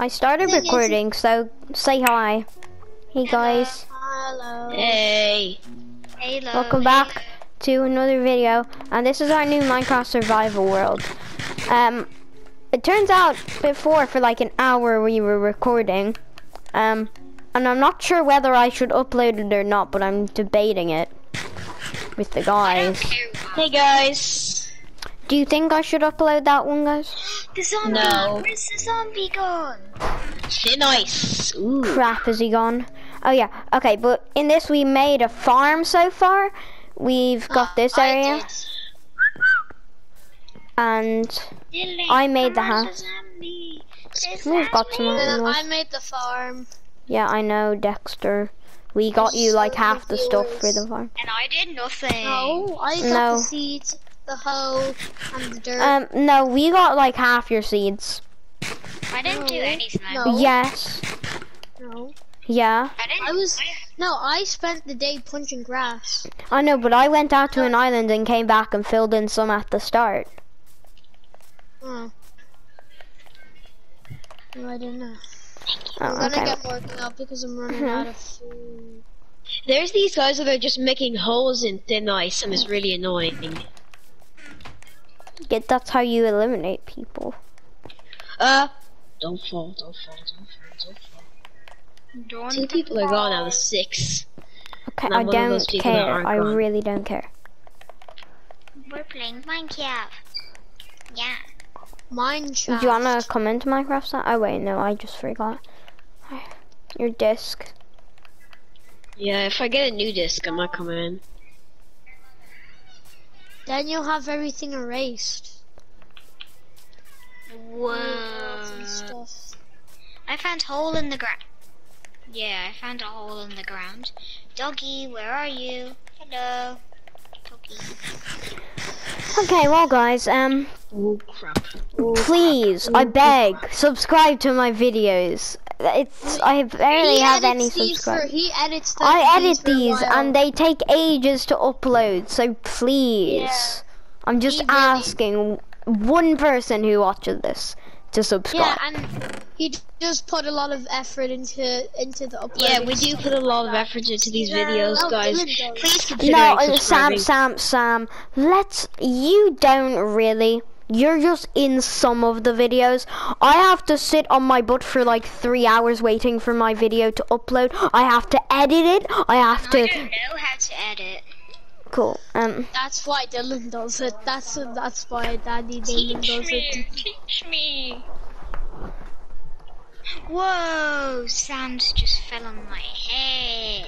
I started Thing recording, so say hi. Hey guys, Hello. Hey. Hello. welcome back to another video, and this is our new Minecraft survival world. Um, it turns out before for like an hour we were recording, um, and I'm not sure whether I should upload it or not, but I'm debating it with the guys. Hey guys. Do you think I should upload that one, guys? The zombie. No. Where's the zombie gone? Thin ice. Ooh. Crap, is he gone? Oh yeah, okay, but in this we made a farm so far. We've got uh, this area, and Dylan, I made the house. We've got some animals. I made the farm. Yeah, I know, Dexter. We got you like half the stuff for the farm. And I did nothing. No, I got No. the seeds, the hoe, and the dirt. Um, no, we got like half your seeds. I didn't do No. anything. No. Yes. no, Yeah, I didn't. I was no. I spent the day punching grass. I know, but I went out to an island and came back and filled in some at the start. Oh. No, I didn't know. Oh, I'm gonna okay. get working out because I'm running Mhm. out of food. There's these guys that are just making holes in thin ice and it's really annoying. Yeah, that's how you eliminate people. Uh, don't fall, don't fall, don't fall, don't fall. Don't Two people are gone out of six. Okay, I I'm one of those don't care. I gone. really don't care. We're playing Minecraft. Yeah. Mine Do you wanna come into Minecraft? now? Oh wait, no, I just forgot. Your disc. Yeah, if I get a new disc, I might come in. Then you'll have everything erased. Whoa. Stuff. I found a hole in the ground. Yeah, I found a hole in the ground. Doggy, where are you? Hello. Doggy. Okay, well guys, um, Oh crap. please, I beg, subscribe to my videos. It's I barely He have any subscribers. He edits. the- I edit for these and they take ages to upload, so please. Yeah. I'm just He really- asking one person who watches this to subscribe. Yeah, and he just put a lot of effort into into the upload. Yeah, we do put a lot of effort into these videos, Oh, guys. Please consider No, Sam. Sam, Sam. Let's. You don't really. You're just in some of the videos. I have to sit on my butt for like three hours waiting for my video to upload. I have to edit it. I have I to. don't know how to edit. Cool. Um. That's why Dylan does it. That's that's why Daddy Dylan Teach does me, it. teach me. Whoa, sand just fell on my head.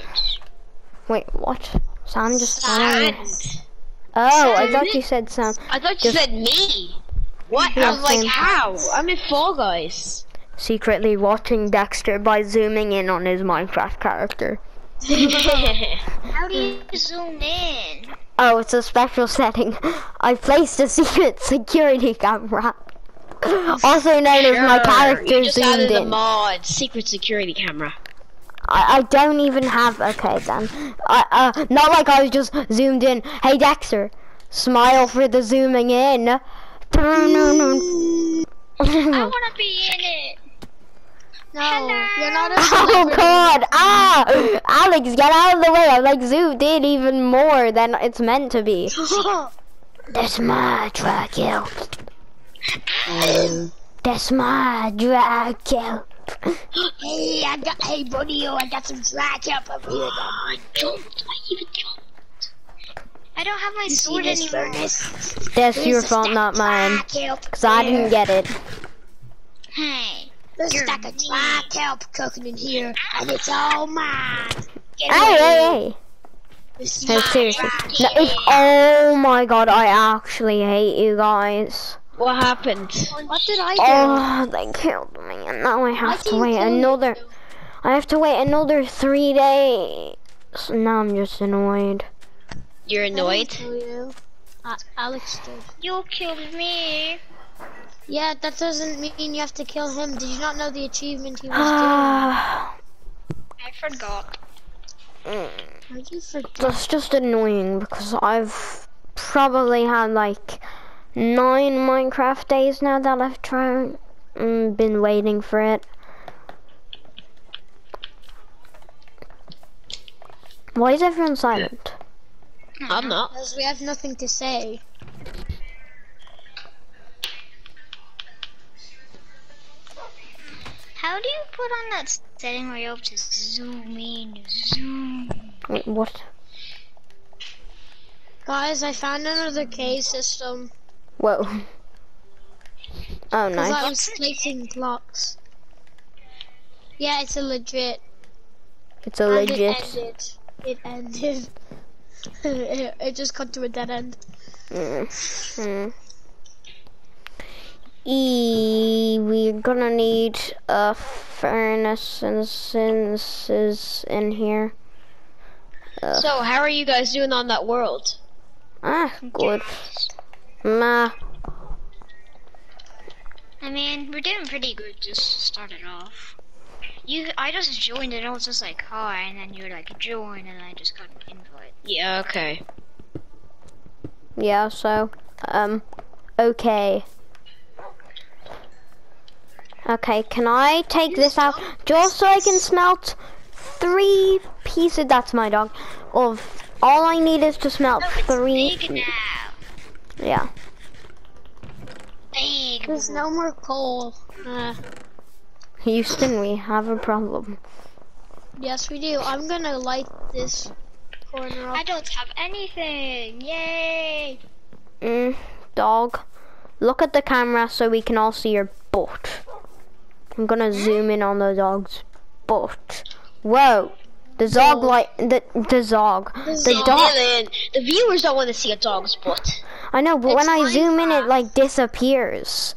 Wait. What? Sand just. found me. Sand. Oh, I thought you said Sam. I thought you Just- said me. What? Yeah, I was like, same. how? I'm in Fall Guys. Secretly watching Dexter by zooming in on his Minecraft character. How do you zoom in? Oh, it's a special setting. I placed a secret security camera. Also known as my Sure, character you just zoomed added a in. mod, secret security camera. I, I don't even have. Okay, then. I, uh, not like I was just zoomed in. Hey, Dexter, smile for the zooming in. I wanna be in it. No, you're not a Oh. God! Ah, Alex, get out of the way! I like zoomed in even more than it's meant to be. That's my drag kill. That's my drag kill. Hey, I got. Hey, buddy, oh, I got some dry help over here. I jumped. I even jumped. I don't have my See sword this anymore. furnace? That's There's your fault, not mine. Cause I didn't get it. Hey. There's a You're stack of dry kelp cooking in here, and it's all mine. Get Hey, away. hey, hey! This is No, my seriously. dry No, it's, oh my god, I actually hate you guys. What happened? What did I do? Oh, they killed me, and now I I have to wait kill you. another. I have to wait another three days. So now I'm just annoyed. You're I annoyed? kill you. Uh, Alex did. You killed me. Yeah, that doesn't mean you have to kill him. Did you not know the achievement he was doing? Ah, I forgot. How'd you? That's just annoying because I've probably had like nine Minecraft days now that I've tried mm, been waiting for it. Why is everyone silent? I'm not. Because we have nothing to say. How do you put on that setting where you have to zoom in, zoom? Wait, what? Guys, I found another K system. Whoa. Oh, nice. I was placing blocks. Yeah, it's a legit. It's a and legit. It ended. It ended. it, it just got to a dead end. Mm. Mm. E, we're gonna need a furnace and senses in here. So, how are you guys doing on that world? Ah, good. Nah. I mean, we're doing pretty good just to start it off. You, I just joined and I was just like, hi, and then you were like, join, and I just got an invite. Yeah, okay. Yeah, so, um, okay. Okay, can I take this out just so I can smelt three pieces? That's my dog. Of all I need is to smelt three. Big now. Yeah. Big. There's no more coal. Uh, Houston, we have a problem. yes, we do. I'm gonna light this corner up. I don't have anything. Yay! Mm, dog, look at the camera so we can all see your butt. I'm gonna zoom in on the dog's butt. Whoa, the dog like the the dog, the dog. Dylan, the viewers don't want to see a dog's butt. I know, but when I It's zoom in, it like disappears.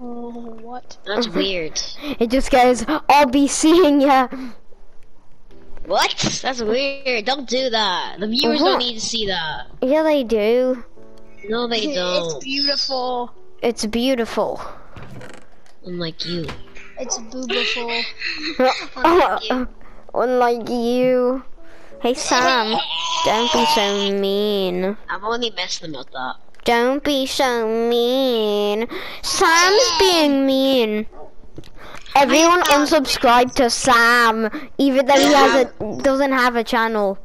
Oh, what? That's weird. It just goes, "I'll be seeing ya." What? That's weird. Don't do that. The viewers Uh-huh. don't need to see that. Yeah, they do. No, they It's don't. It's beautiful. It's beautiful. Unlike you. It's boobiful. Unlike you. Hey Sam, don't be so mean. I'm only messing about that. Don't be so mean. Sam's being mean. Everyone unsubscribe to Sam, even though he has a doesn't have a channel.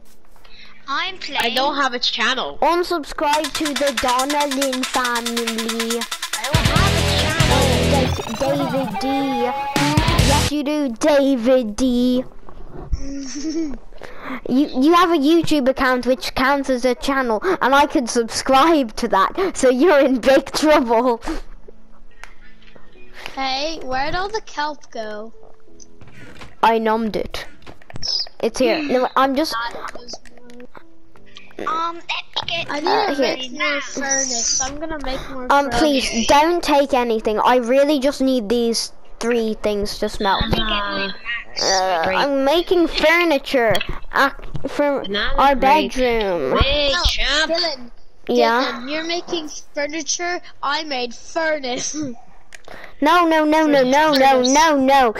I'm playing. I don't have a channel. Unsubscribe to the Donnelly family. I don't have a channel. Da- David D. Yes, you do, David D. You you have a YouTube account which counts as a channel, and I can subscribe to that. So you're in big trouble. hey, where'd all the kelp go? I numbed it. It's here. No, I'm just. Um, let's get I need Uh, to here. make more furnace. I'm gonna make more Um, furnace. please don't take anything. I really just need these three things to smelt. Banana. Uh, I'm making furniture uh, for Banana our break. bedroom. Big No, champ. Dylan, Yeah. Dylan, you're making furniture. I made furnace. No, no, no, no, no, no, no, no.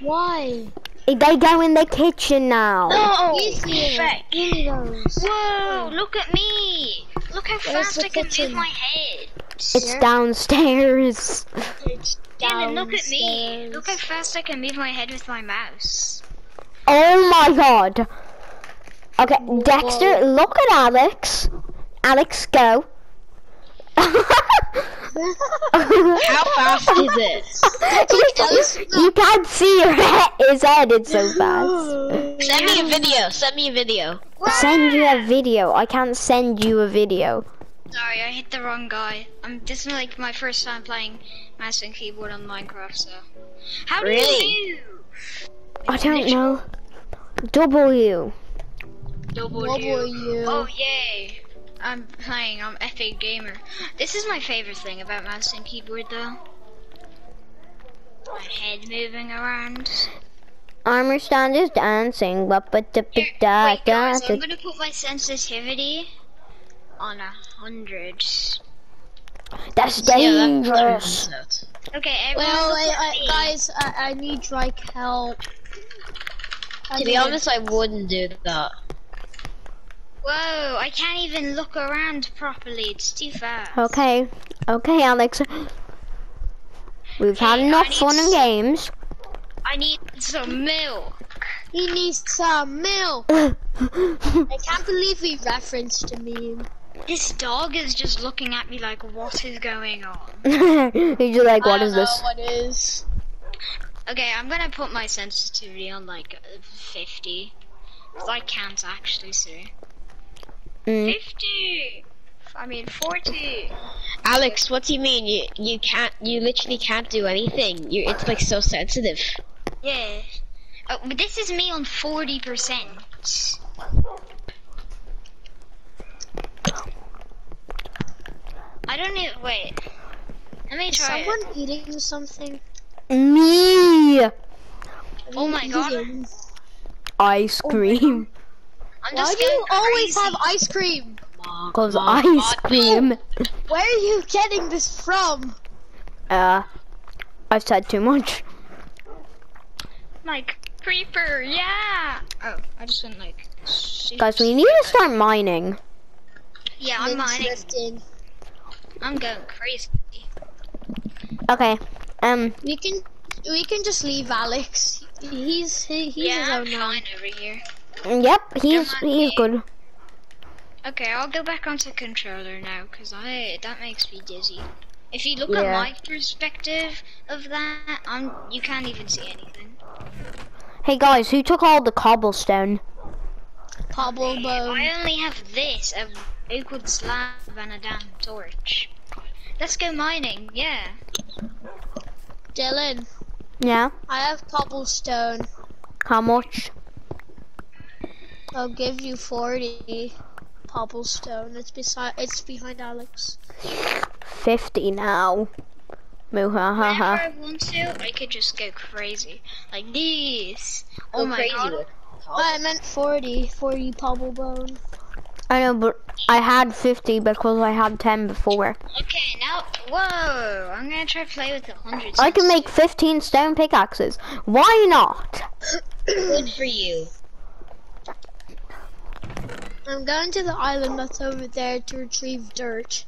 Why? They go in the kitchen now. No. Give me Frick. Give me those. Whoa, look at me! Look how Where's fast I can kitchen? move my head. It's downstairs. It's Dylan, look at me. Look how fast I can move my head with my mouse. Oh my god. Okay, Dexter, look at Alex. Alex, go. How fast is it? you can't see your head, his head, it's so fast. Send me a video. Send me a video. Send you a video. I can't send you a video. Sorry, I hit the wrong guy. Um, this is like my first time playing mouse and keyboard on Minecraft, so. How do you I don't know. W. Double W. Oh yay! I'm playing. I'm epic gamer. This is my favorite thing about mouse and keyboard, though. My head moving around. Armor stand is dancing. Ba ba da da wait, da guys, da. I'm gonna put my sensitivity on a hundred. That's Yeah, that- dangerous. Okay, everyone Well, look I, I, guys, I, I need like help. I To be need- honest, I wouldn't do that. Whoa, I can't even look around properly. It's too fast. Okay, okay, Alex. We've had enough fun and games. I need some milk. He needs some milk. I can't believe we referenced a meme. This dog is just looking at me like, what is going on? He's just like, what I don't this? know What is? Okay, I'm gonna put my sensitivity on like uh, 50. Cause I can't actually see. Mm. 50! I mean 40. Alex, what do you mean? You you can't you literally can't do anything. You it's like so sensitive. Yeah. Oh, but this is me on 40%. I don't need, wait. Let me Is try it. someone eating something? Me! Oh my god. Ice cream. I'm Why do you going always have ice cream? Cause ice Mom, cream. Where are you getting this from? Uh, I've said too much. Like, creeper, yeah! Oh, I just went like... super Guys, we need to start mining. Yeah, I'm mining. I'm going crazy. Okay. Um, We can we can just leave Alex. He's he, he's yeah, I'm his own man. over here. yep, he's he's Nick. good. Okay, I'll go back onto controller now, because I that makes me dizzy. If you look at my perspective of that, I'm you can't even see anything. Hey guys, who took all the cobblestone? Cobblebone. I only have this, a oakwood slab and a damn torch. Let's go mining, yeah. Dylan, Yeah. I have cobblestone. How much? I'll give you forty cobblestone. It's beside it's behind Alex. Fifty now. Whenever Muhahaha. I want to, I could just go crazy. Like this. Oh Go my crazy god. with- I meant 40. 40 cobblebone. I know, but I had fifty because I had ten before. Okay, now, whoa! I'm gonna try to play with the hundreds. I can make fifteen stone pickaxes. Why not? Good for you. I'm going to the island that's over there to retrieve dirt.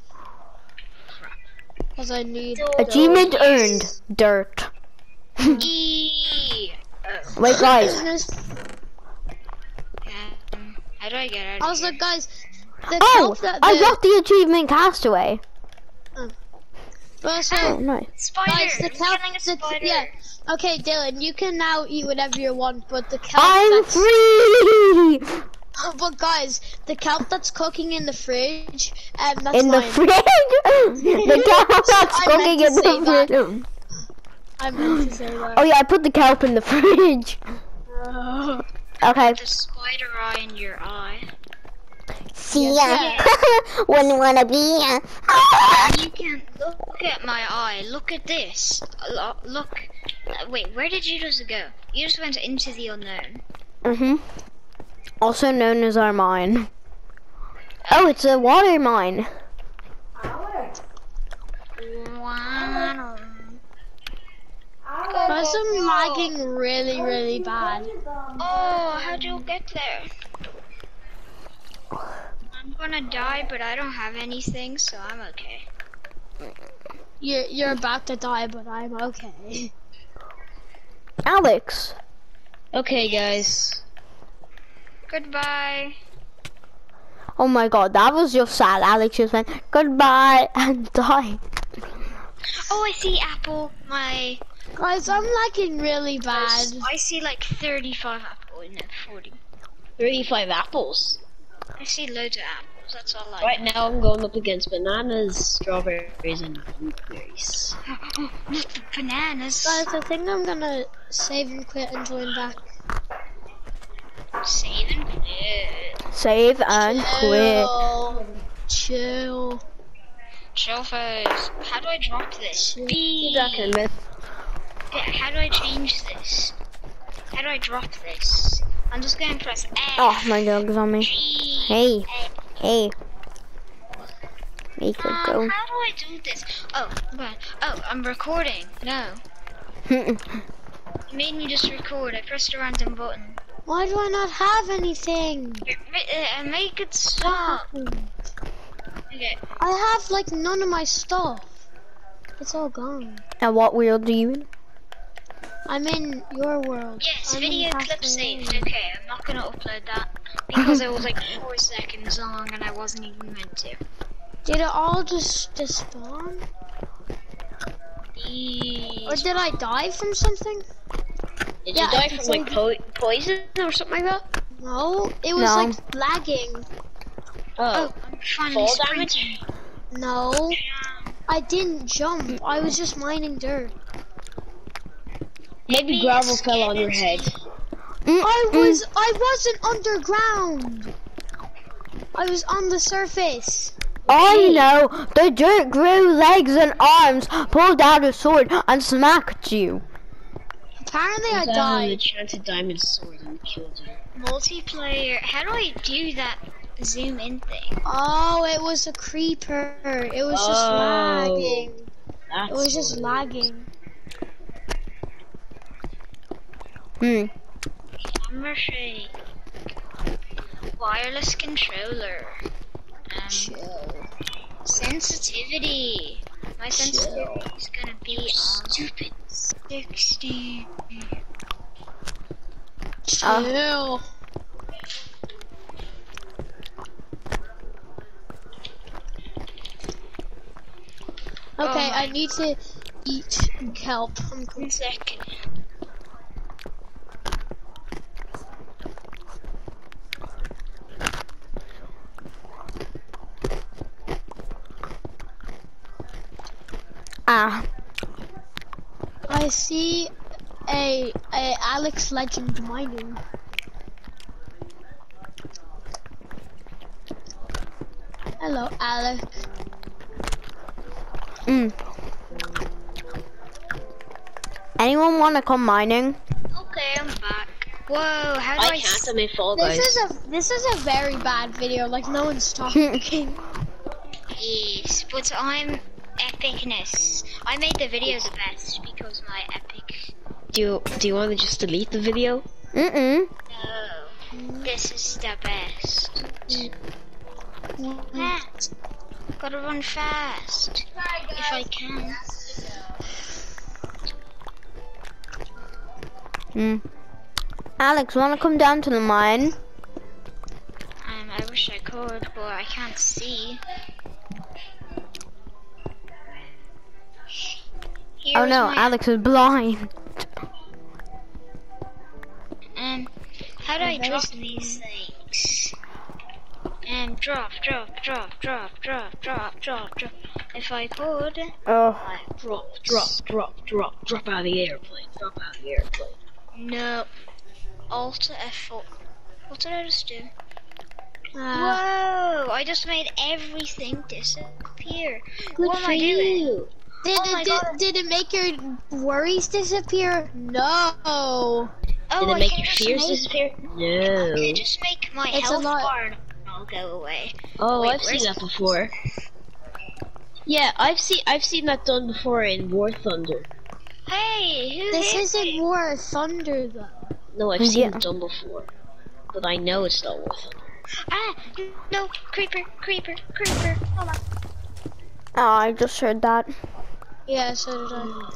Because I need. Achievement earned. Dirt. E. Oh, Wait, guys. Business. how do I get out of Also, here? guys, the Oh, kelp that I got the achievement castaway. also, Oh, nice. Spider! guys, the I'm kelp. killing a The, yeah. Okay, Dylan, you can now eat whatever you want, but the kelp I'm that's free but guys, the kelp that's cooking in the fridge, um, that's in the mine. fridge. the kelp that's I cooking in the that. fridge. I meant to say that. Oh yeah, I put the kelp in the fridge. Okay. The spider eye in your eye. See ya. Wouldn't wanna be ya. You can look at my eye. Look at this. Look. Uh, wait, where did you just go? You just went into the unknown. Mhm. Also known as our mine. Oh, it's a water mine. Wow. Guys, I'm oh, lagging really, really bad. Oh, how'd you get there? I'm gonna die, but I don't have anything, so I'm okay. You're you're about to die, but I'm okay. Alex. Okay, guys. Goodbye. Oh my god, that was just sad. Alex just went goodbye and died. Oh, I see apple. My Guys, I'm lagging really bad. I see like 35 apple in it, 40. 35 apples. I see loads of apples. That's all I. Right now I'm going up against bananas, strawberries, and blueberries. Not the bananas. Guys, I think I'm gonna save and quit and join back. Save and quit. Save and quit. Chill. Chill. Chill first. How do I drop this? B. Back in a minute. How do I change this? How do I drop this? I'm just gonna press F. Oh, my dog's on me. G, Hey. A. Hey. Make it go. how do I do this? Oh, I'm. Oh, I'm recording. No. You made me just record. I pressed a random button. Why do I not have anything? Make it stop. Okay. I have like none of my stuff. It's all gone. and what world do you in? I'm in your world. Yes, I'm video clip Halfway saved. Okay, I'm not gonna upload that because it was like four seconds long and I wasn't even meant to. Did it all just despawn? Or These- did I die from something? Did Yeah, you die from like po- poison or something like that? No, it was No. like lagging. Oh, oh I'm finally fall damage. No, I didn't jump. I was just mining dirt. Maybe gravel fell on your head. Mm, I mm. was I wasn't underground. I was on the surface. I know. The dirt grew legs and arms, pulled out a sword, and smacked you. Apparently I died. an died. enchanted diamond sword and killed you. Multiplayer. How do I do that zoom in thing? Oh, it was a creeper. It was just Oh. lagging. It was just what lagging. Hmm. Camera shake. Wireless controller. Um, Chill. sensitivity. My sensitivity is gonna be on stupid 60. Chill. Oh Okay, my I need to eat kelp. I'm One second. Ah. I see a a Alex Legend mining. Hello, Alex. Mm. Anyone want to come mining? Okay, I'm back. Whoa, how do I, I can't. I'm in Fall This Guys. is a this is a very bad video. Like no one's talking. Yes, but I'm epicness. I made the video the best because my epic. Do you do you want to just delete the video? Mm-mm. No, this is the best. Ah, gotta run fast if I can. Mm. Alex, want to come down to the mine? Um, I wish I could, but I can't see. Oh no, my- Alex is blind. Um, how do I drop these things? Um, drop, drop, drop, drop, drop, drop, drop, drop. If I could. Oh. Drop, drop, drop, drop, drop out of the airplane. Drop out of the airplane. No. Alt F4. What did I just do? Uh, Whoa! I just made everything disappear. Good what am for I doing? you. Did, Oh it, did, did it make your worries disappear? No. Oh, Did it make your fears disappear? I No. It just make my It's a health lot- bar and I'll go away. Oh, Wait, I've seen that before. Yeah, I've seen I've seen that done before in War Thunder. Hey, who This hit isn't me? War Thunder though. No, I've seen Yeah. it done before, but I know it's not War Thunder. Ah, no, creeper, creeper, creeper. Hold on. Oh, I just heard that. Yeah, so did I.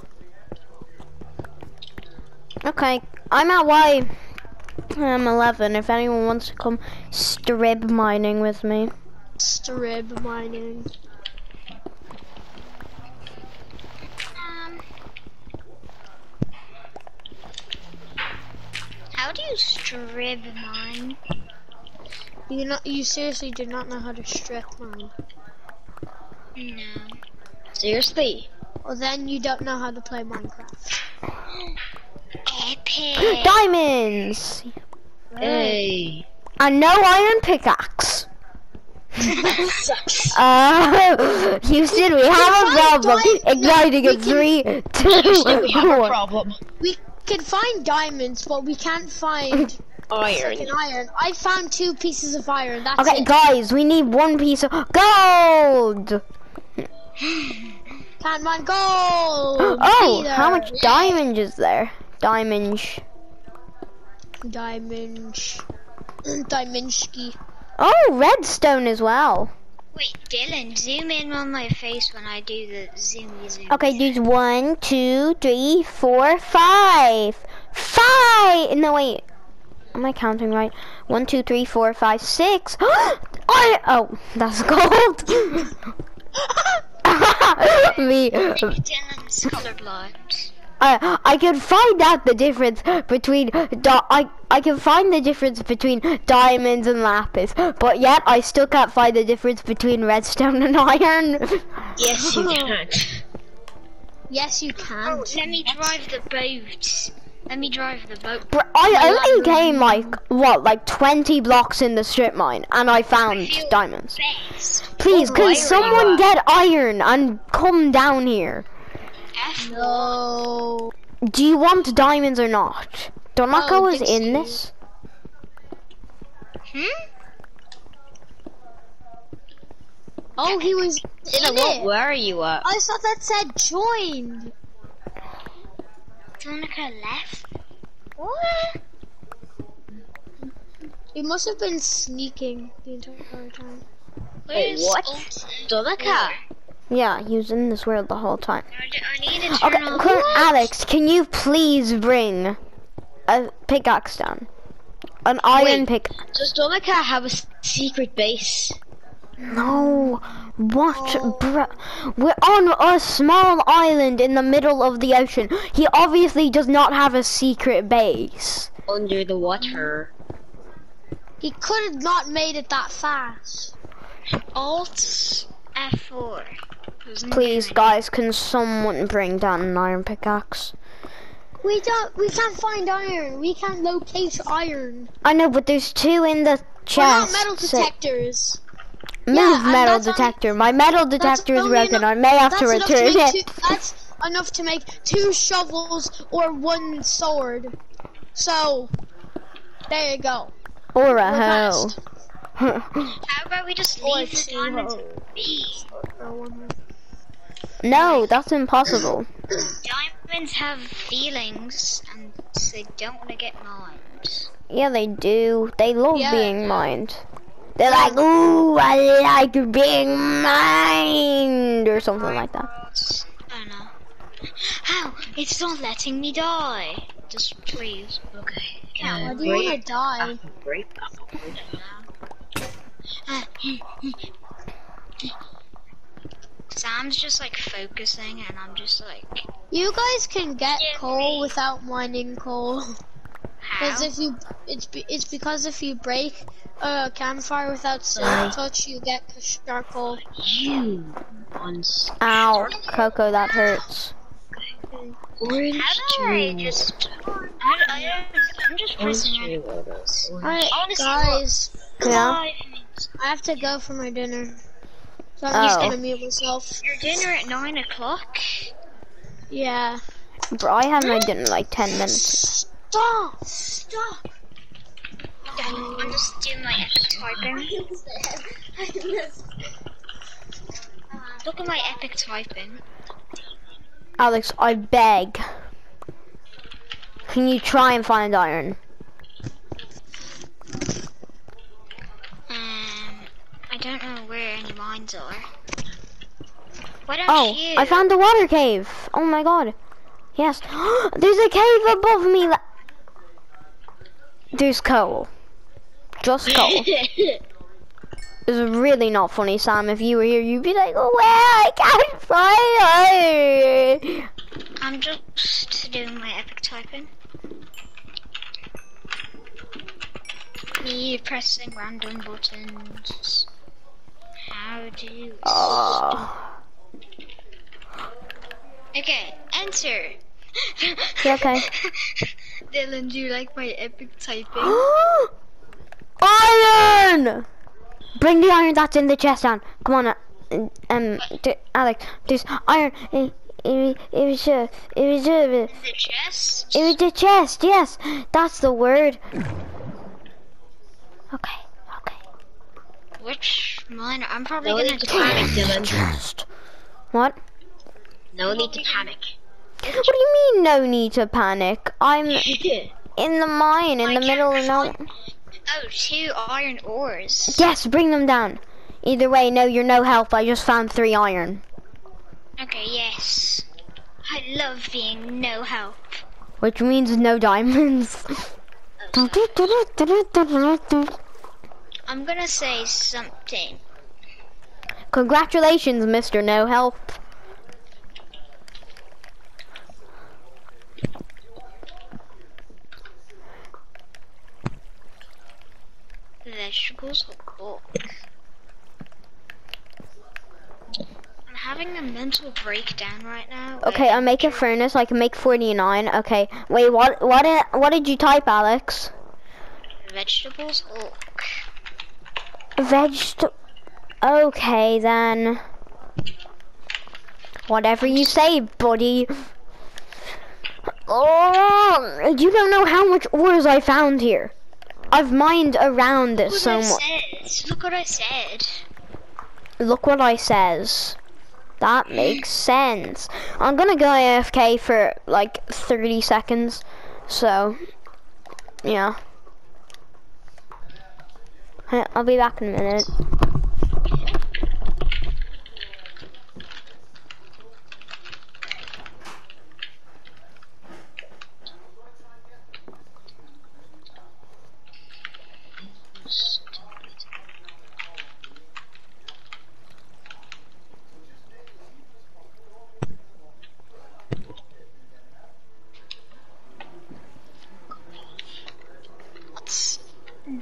Okay, I'm at Y. I'm 11. If anyone wants to come strip mining with me. Strib mining. Um, how do you strip mine? You know, you seriously do not know how to strip mine. No. Seriously? Well, then you don't know how to play Minecraft. Epic. Diamonds! Hey. And no iron pickaxe. Sucks. Uh, Houston, we have a problem. Igniting No, in we three, Seriously, we have a one. problem. We can find diamonds, but we can't find Iron. iron. I found two pieces of iron. That's Okay, it. guys, we need one piece of gold. Can't mine gold. Oh, either. how much Yeah. diamond is there? Diamond. Diamond. Diamondski. Oh, redstone as well. Wait, Dylan, zoom in on my face when I do the zoomy zoom. Okay, there's one, two, three, four, five. Five! No, wait. Am I counting right? One, two, three, four, five, six. I, oh, that's gold. Me. Dylan's colorblind. I I can find out the difference between di- I I can find the difference between diamonds and lapis, but yet I still can't find the difference between redstone and iron. Yes, you can. Yes, you Oh, can. let me drive the boat. Let me drive the boat. But I only came like what, like 20 blocks in the strip mine, and I found feel- diamonds. Best. Please, What can wire are you someone get iron and come down here? F. No. Do you want diamonds or not? Donako Oh, is thanks, in Steve. this. Hmm? Oh, he was Dylan, in what it. where are you at? I thought that said joined. Donica left. What? He must have been sneaking the entire time. Where's what? Alton? Yeah, he was in this world the whole time. I d- I need to turn Okay, off. can, Alex, can you please bring a pickaxe down? An iron Wait. pick. Does Donica have a secret base? No, what, bro? We're on a small island in the middle of the ocean. He obviously does not have a secret base. Under the water. He could have not made it that fast. Alt F4. Wasn't Please, guys, can someone bring down an iron pickaxe? We don't. We can't find iron. We can't locate iron. I know, but there's two in the We're not chest. metal So- detectors. Move Yeah, metal that's only- detector. My metal detector is broken. eno- I may have to return make it. Two, that's enough to make two shovels or one sword. So, there you go. Or a We're hoe. How about we just Or leave the two diamonds be? No, that's impossible. Diamonds have feelings and they don't want to get mined. Yeah, they do. They love Yeah. being mined. They're like, ooh, I like being mined, or something like that. I don't know. How? It's not letting me die. Just please. Okay. Why do you wanna die? Great. Ah, Sam's just like focusing and I'm just like, You guys can get Yeah, coal me. without mining coal. Because if you, it's be, it's because if you break a campfire without uh, silk Sorry. touch, you get charcoal. You once Ow, Coco, that hurts. orange How do I just? I, I don't, I'm just pressing tree Alright, Honestly, guys, Yeah. I have to go for my dinner. So I'm just Oh. gonna mute myself. Your dinner at nine o'clock. Yeah. Bro, I have my dinner like 10 minutes. Stop! Stop! I'm just doing my epic typing. Look at my epic typing. Alex, I beg. Can you try and find iron? Um, I don't know where any mines are. Why don't Oh, you? I found the water cave. Oh my god. Yes. There's a cave above me. There's coal. Just coal. It's really not funny, Sam. If you were here, you'd be like, "Oh, well, I can't find iron." I'm just doing my epic typing. Me pressing random buttons. How do you? Oh. Okay, enter. Yeah, okay. Dylan, do you like my epic typing? iron! Bring the iron that's in the chest down. Come on, uh, um, d- Alex. There's iron. It, it, it was uh, it was uh, In the chest? it was the chest. Yes, that's the word. Okay, okay. Which mine? I'm probably No gonna need to panic, Dylan. Chest. What? No need to panic. What do you mean? No need to panic. I'm in the mine in the middle of no. Oh, two iron ores. Yes, bring them down. Either way, no, you're no help. I just found three iron. Okay, yes. I love being no help. Which means no diamonds. I'm gonna say something. Congratulations, Mr. No Help. Vegetables or pork. I'm having a mental breakdown right now. Okay, I make a furnace. I can make 49. Okay, wait, what? What? Did, what did you type, Alex? Vegetables Vegetable. Okay then. Whatever you say, buddy. Oh, you don't know how much ores I found here. I've mined around it so much. Look what I said. Look what I says. That hmm? makes sense. I'm gonna go AFK for like 30 seconds. So, yeah. I'll be back in a minute.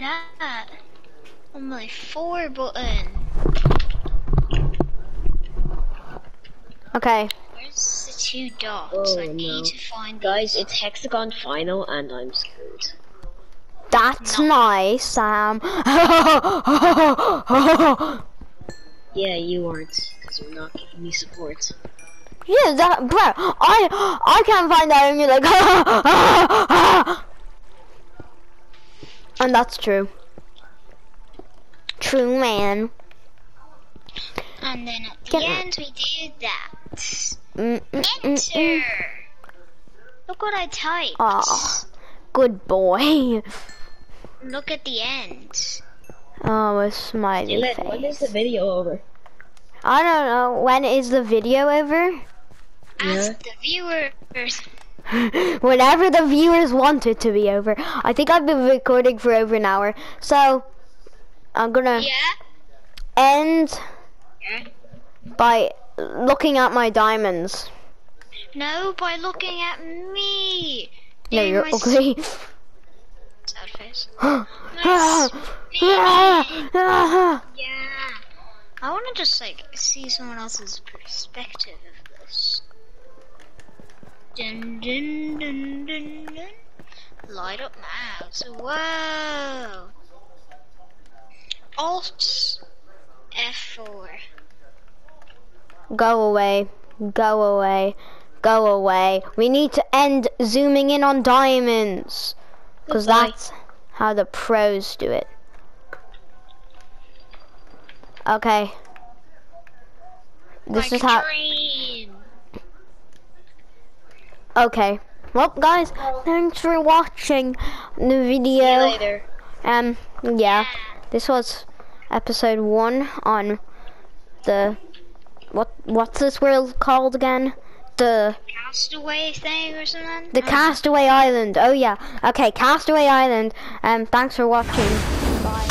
That? On my four button. Okay. Where's the two dots? Oh, I need no. to find Guys, these. it's Hex-A-Gone Final and I'm screwed. That's No. nice, Sam. Yeah, you aren't, because you're not giving me support. yeah, that, bro. I I can't find that, and you're like, and that's true. True, man. And then at the Get- end we do that. Mm, mm, mm, mm. Enter. Look what I typed. Oh, good boy. Look at the end. Oh, a smiley Dylan, when is the video over? I don't know. When is the video over? Ask Yeah. the viewers. Whenever the viewers want it to be over. I think I've been recording for over an hour. So, I'm gonna Yeah? end Yeah. by looking at my diamonds. No, by looking at me. No, Doing you're ugly. Sad face. Ah, Nice. ah, ah. Yeah. I want to just like see someone else's perspective. Dun dun dun dun dun. Light up mouse. Whoa. Alt F4. Go away. Go away. Go away. We need to end zooming in on diamonds. Because that's how the pros do it. Okay. This like is how. dream. Okay. Well, guys, thanks for watching the video. See you later. Um, yeah, this was episode one on the what what's this world called again? The Castaway thing or something? the Castaway Island. Oh yeah. Okay, Castaway Island. Um, thanks for watching. Bye.